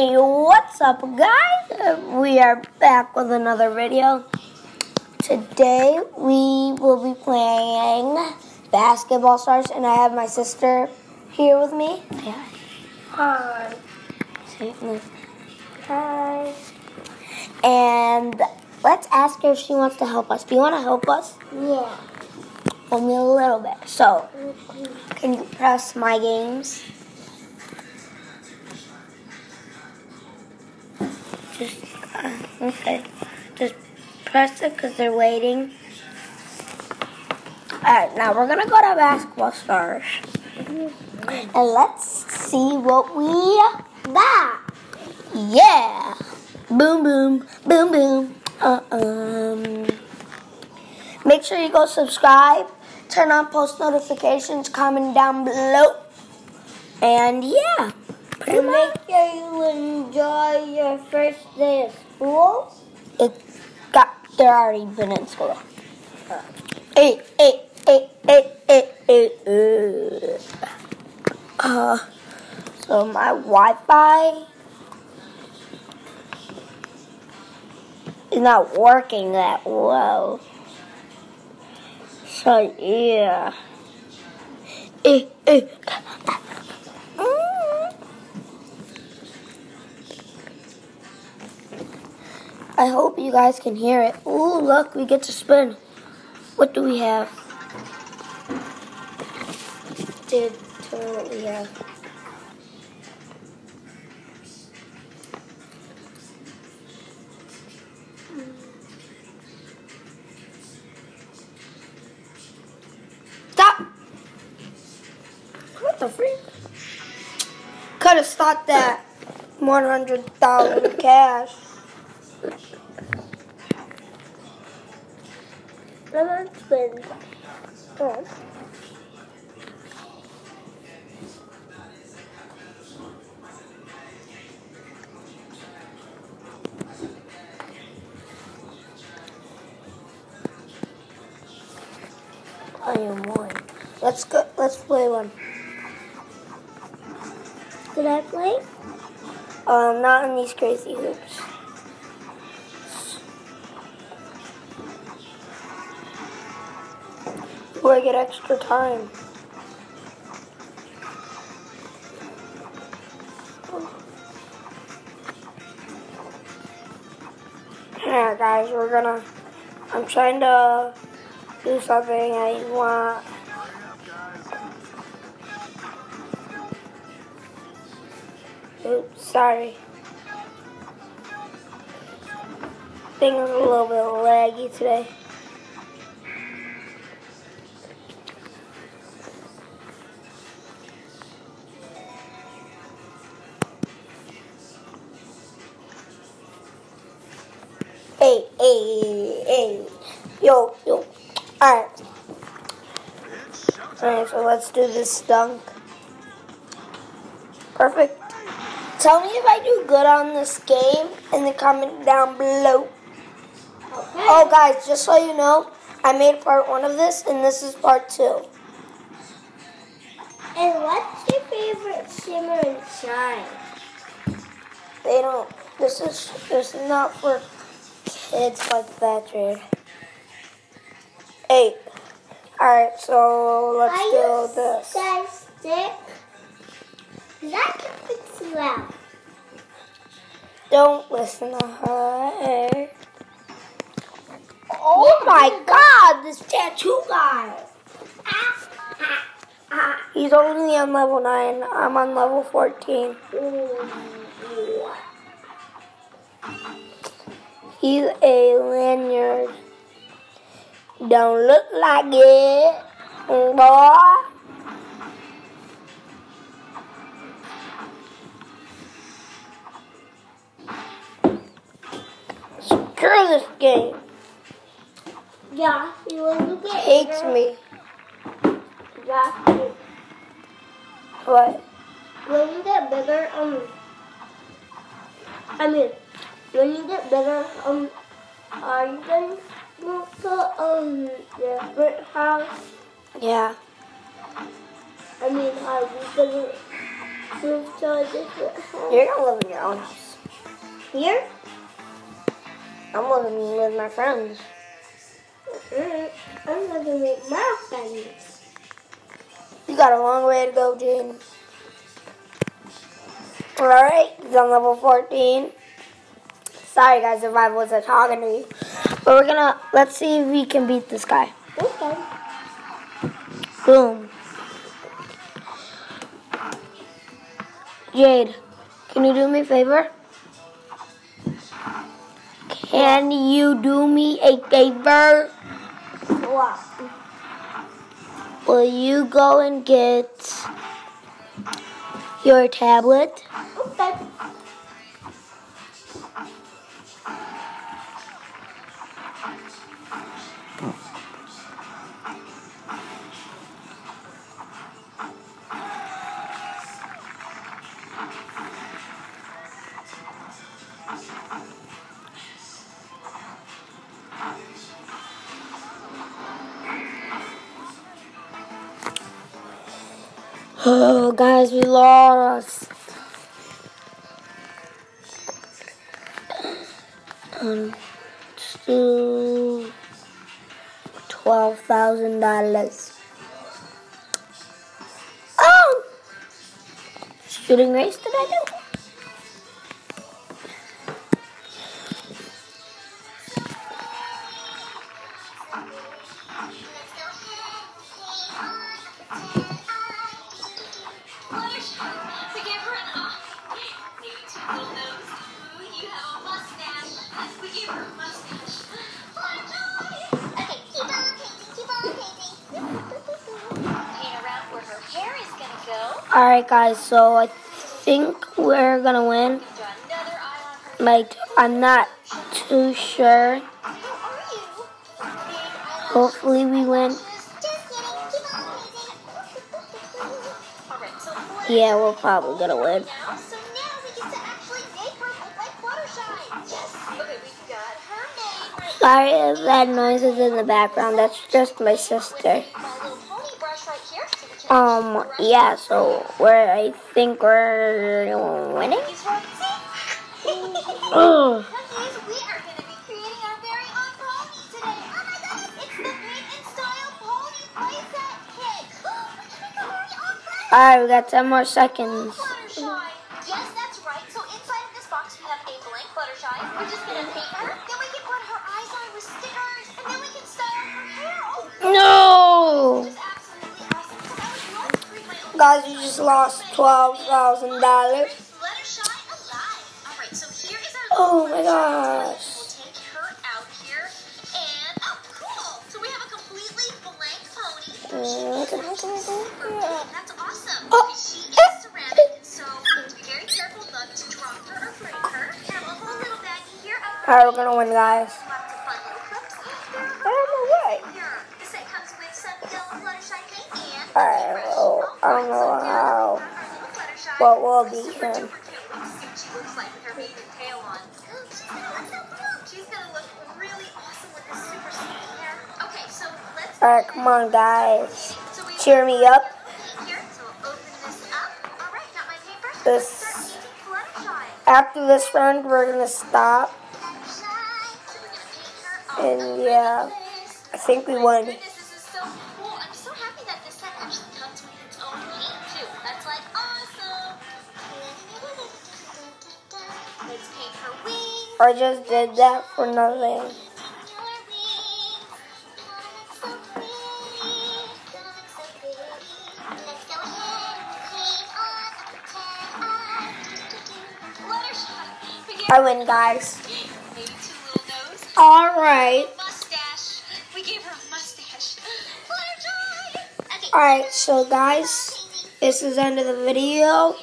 Hey, what's up, guys? We are back with another video. Today we will be playing Basketball Stars, and I have my sister here with me. Yeah. Hi. Hi. And let's ask her if she wants to help us. Do you want to help us? Yeah. Only a little bit. So, mm-hmm. can you press my games? Okay. Just press it because they're waiting. Alright, now we're going to go to Basketball Stars. And let's see what we got. Yeah. Boom, boom, boom, boom. Uh, um. Make sure you go subscribe, turn on post notifications, comment down below. And yeah, pretty And much. make sure you enjoy your first day of school. It got, they're already been in school. Hey, hey, hey, hey, hey, hey, uh. Uh, so my Wi-Fi is not working that well. So yeah. Eh, eh. I hope you guys can hear it. Ooh, look, we get to spin. What do we have? Did tell what we have. Stop! What the freak? Could have stopped that 100,000 cash. Let's spin. Oh. I am one. Let's go. Let's play one. Did I play? Um, not in these crazy hoops. Where I get extra time. Yeah, guys, we're gonna. I'm trying to do something I want. Oops, sorry. Thing is a little bit laggy today. Hey, hey, hey. Yo, yo. Alright. Alright, so let's do this dunk. Perfect. Tell me if I do good on this game in the comment down below. Okay. Oh, guys, just so you know, I made part one of this, and this is part two. And what's your favorite shimmer and shine? They don't. This is this is not for kids like that, Jade. Eight. All right, so let's do this. that stick. Cause I can fix you out. Don't listen to her. Oh, oh my God! This tattoo guy. He's only on level nine. I'm on level fourteen. Ooh. He's a lanyard. Don't look like it, boy. Screw this game. Yeah, you get Hates me. Yeah. What? When you get bigger, um, I mean, when you get better, um, are you going to move to um different house? Yeah. I mean, are we gonna move to a different house. You're gonna live in your own house. Here? I'm living with my friends. Mm, I'm living with my friends. You got a long way to go, Jane. Alright, he's on level 14. Sorry guys if I wasn't talking to you. But we're gonna, let's see if we can beat this guy. Okay. Boom. Jade, can you do me a favor? Can you do me a favor? What? Will you go and get your tablet? Oh, guys, we lost. Um, twelve thousand dollars. Oh, shooting race did I do? Go. All right, guys. So I think we're gonna win. Like I'm not too sure. Hopefully we win. Alright, Yeah, we're probably gonna win. Sorry if that noise is in the background. That's just my sister. My little pony brush right here, so we can Um, yeah, so we're, I think we're winning. He's right. See? Ugh. Cookies, we are going to be creating our very own pony today. Oh my goodness, it's the Paint and Style Pony Playset Kit. we can make our very own playset. Alright, we got 10 more seconds. Yes, that's right. So inside of this box we have a blank Fluttershy. We're just going to paint her. Then we can put her eyes on with stickers. And then we can style her hair. Oh, No! Guys, you just lost $12,000. Fluttershy alive. All right, so here is our Oh my gosh. We'll take her out here, and oh, cool! So we have a completely blank pony. That's awesome. Oh. She is eh. ceramic, so we have to be very careful not to drop her or break her. Have a little baggie here. Alright, we're gonna win, guys. Paintbrush. well, I don't know how-. What will I be him. she looks like with her tail on. She's gonna look really awesome with super hair. Okay. Alright, come on, guys. Cheer me up. This. After this round, we're gonna stop. And, yeah. I think we Oh won. I just did that for nothing. I win, guys. Maybe two little nose, Alright. mustache. We gave her a mustache. Fluttershy. Okay. Alright, so guys, this is the end of the video.